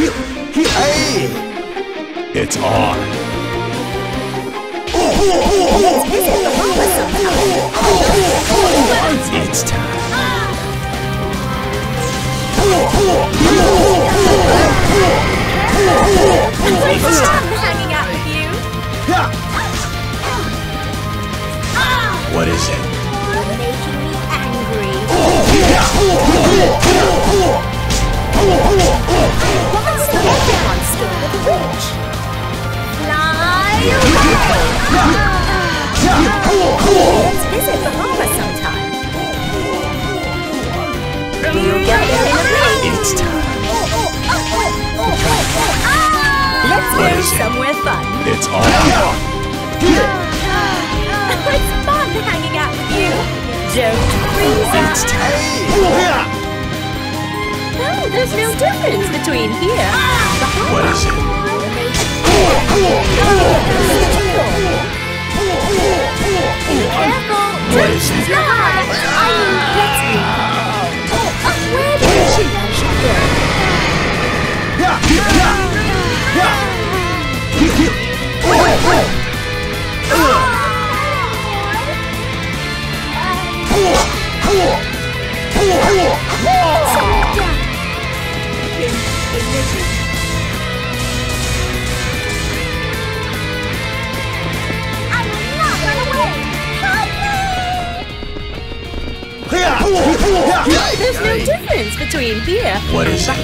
Hey! It's on. It's time. It's fun hanging out with you. What is it? You're making me angry. is it? somewhere fun. It's on. it's fun hanging out with you. Don't freeze It's us. time. Oh, there's no difference between here and. What is it? Careful! What is it? There's no difference between here What and is the it?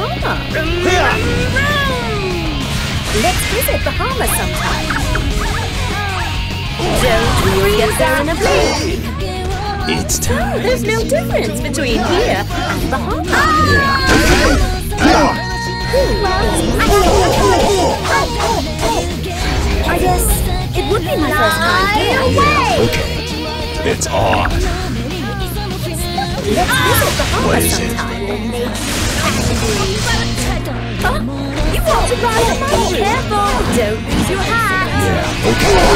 Let's visit the harbor sometime. Don't we get in a blink? It's time. There's no difference between here and the harbor. I guess it would be my first time here. Okay. It's on. Let's visit the harbor What is it? sometime and? You want to ride on my Careful! Don't lose your hat! Yeah. Okay.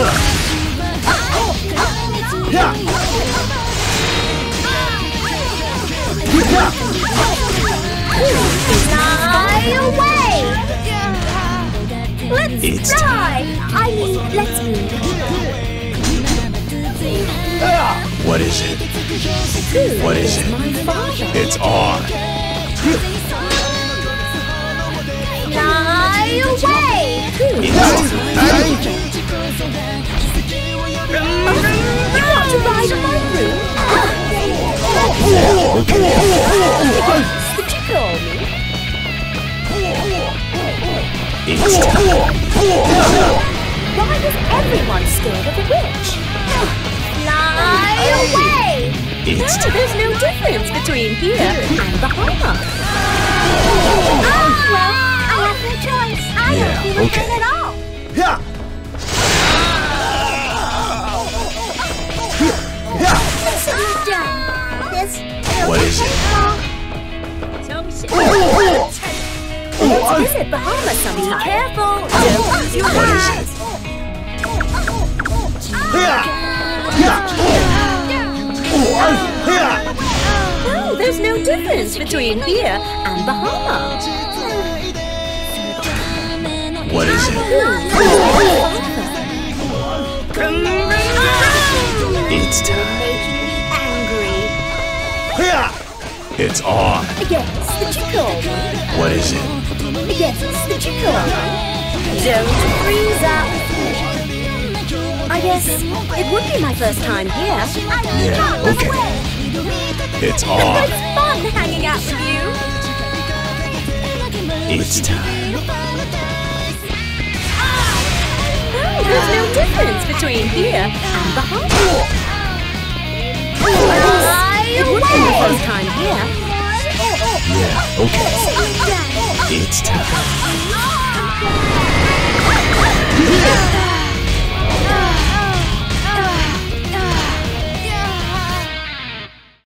Fly away. Let's It's fly. I mean, let's move. What is it? Who What is it? It's on. Fly away. It's time. Why is everyone scared of a witch? Fly away! It's No, time. there's no difference between here and the harbor. Oh, well, I have no choice. I Yeah, don't feel okay. anything at all. Sit Let's visit harbor sometime. Be careful. Oh, oh, oh, Don't lose your What is hat. it? No, there's no difference between here and harbor. What is it? It's time. It's on. Against the chicken. What is it? Against the chicken. Don't freeze up. I guess it would be my first time here. Yeah, okay. It's on. It's fun hanging out with you. It's time. Oh, There's no difference between here and the heart. Fly It would be away! first time here. Yeah, okay. It's time.